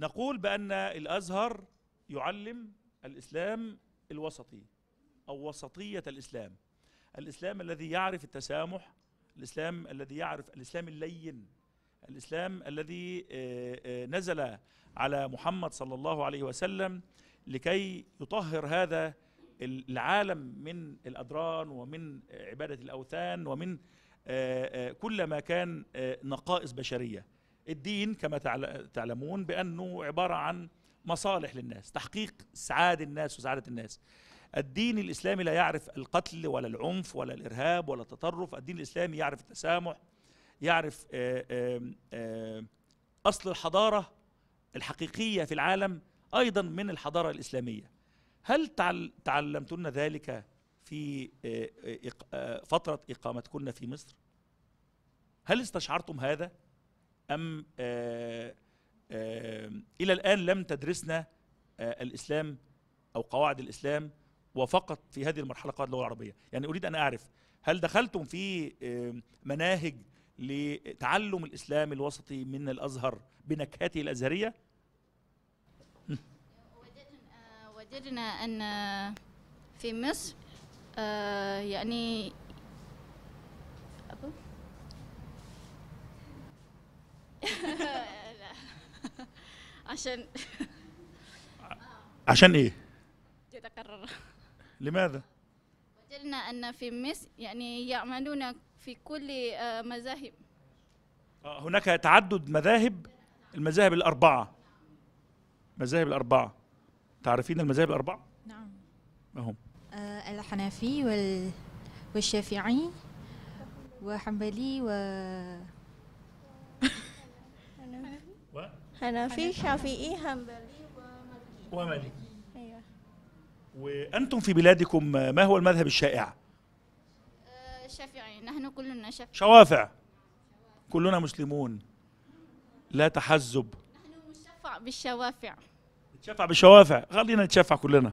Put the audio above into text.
نقول بأن الأزهر يعلم الإسلام الوسطي أو وسطية الإسلام. الإسلام الذي يعرف التسامح الإسلام الذي يعرف الإسلام اللين الإسلام الذي آه، آه، نزل على محمد صلى الله عليه وسلم لكي يطهر هذا العالم من الأدران ومن عبادة الأوثان ومن آه، كل ما كان نقائص بشرية. الدين كما تعل- تعلمون بأنه عبارة عن مصالح للناس تحقيق سعادة الناس وسعادة الناس الدين الإسلامي لا يعرف القتل ولا العنف ولا الإرهاب ولا التطرف الدين الإسلامي يعرف التسامح يعرف آه، أصل الحضارة الحقيقية في العالم أيضا من الحضارة الإسلامية هل تعل- تعلمتن ذلك في آه، آه، فترة إقامتكن في مصر؟ هل استشعرتم هذا؟ أم آه، آه، إلى الآن لم تدرسنا آه، الإسلام أو قواعد الإسلام وفقط في هذه المرحلة قواعد اللغة العربية يعني أريد أن أعرف هل دخلتم في مناهج لتعلم الإسلام الوسطي من الأزهر بنكهته الأزهرية؟ وجدنا أن في مصر يعني أبو؟ لا. عشان عشان إيه؟ يتكرر لماذا؟ وجدنا أن في مصر يعني يعملون في كل آه، مذاهب آه، هناك تعدد مذاهب المذاهب الأربعة مذاهب الأربعة تعرفين المذاهب الأربعة؟ نعم ما هم؟ آه الحنفي وال... والشافعي وحنبلي و حنفي شافعي حنبلي ومالك أيوة. وأنتم في بلادكم ما هو المذهب الشائع؟ آه، شافعي. نحن كلنا شافعي. شوافع. كلنا مسلمون. لا تحزب. نحن نشفع بالشوافع. نتشفع بالشوافع. خلينا نتشفع كلنا.